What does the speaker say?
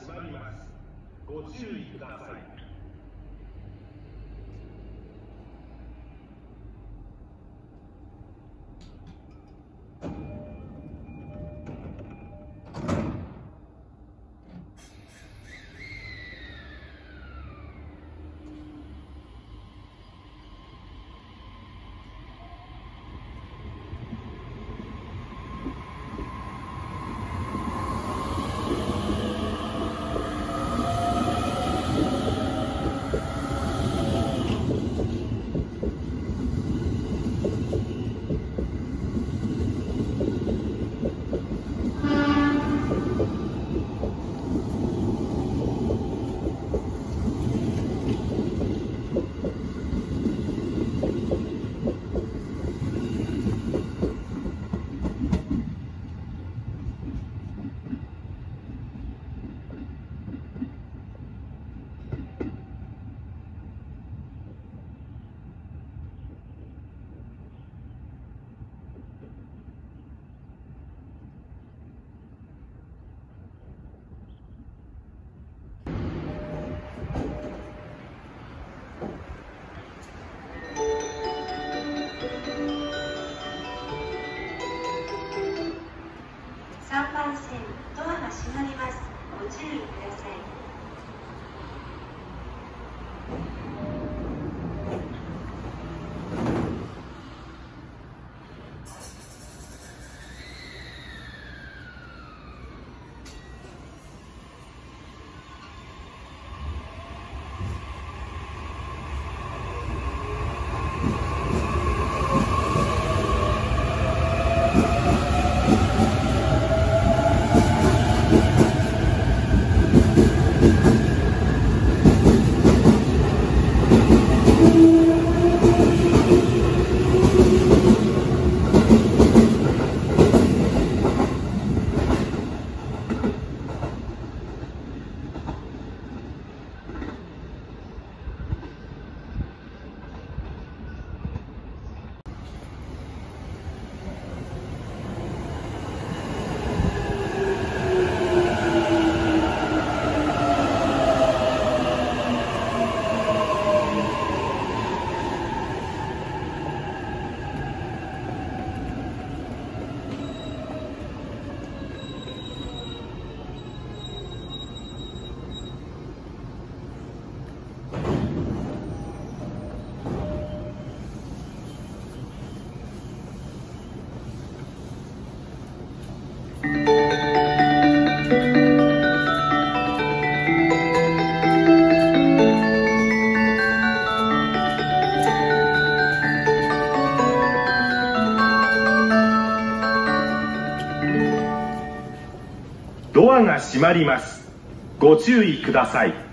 閉まります。ご注意ください。3番線ドアが閉まります。ご注意ください。ドアが閉まります。ご注意ください。